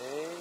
Okay.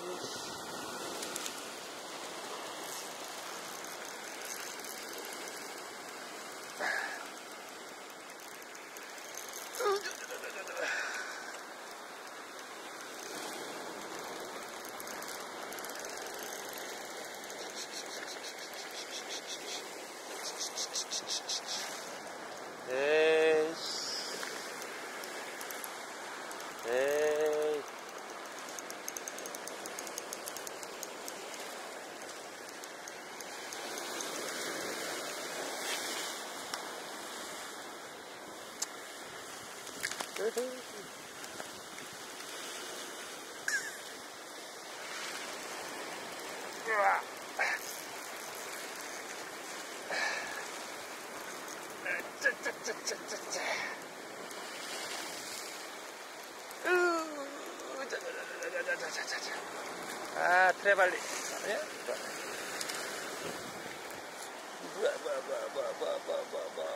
짜짜짜짜짜짜. 아, 트레발리. 아니야? 뭐야, 뭐야, 뭐야, 뭐야, 뭐야, 뭐야, 뭐야,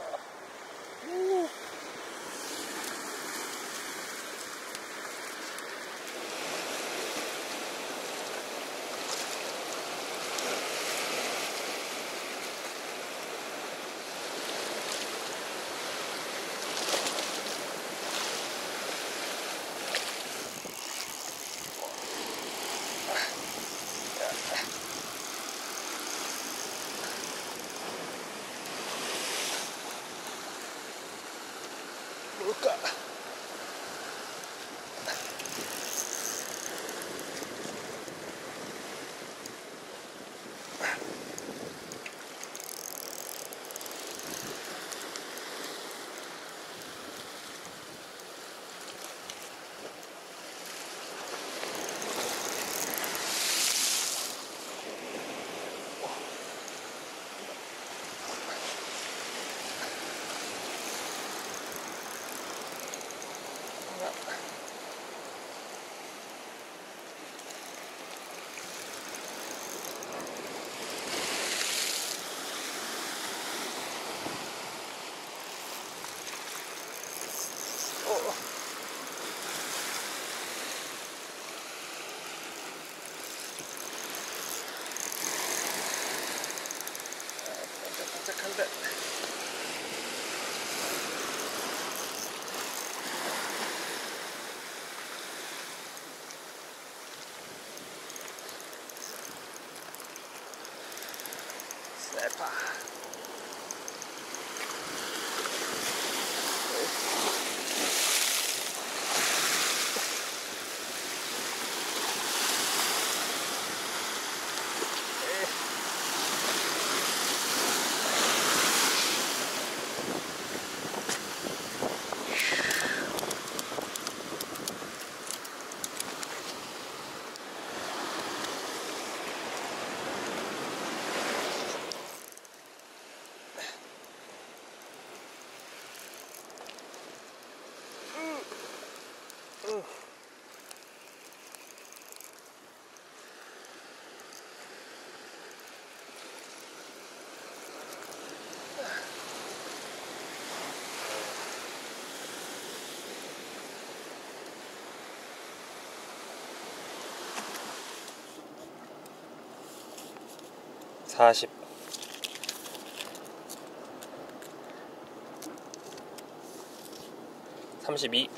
るか。Come back. 40 32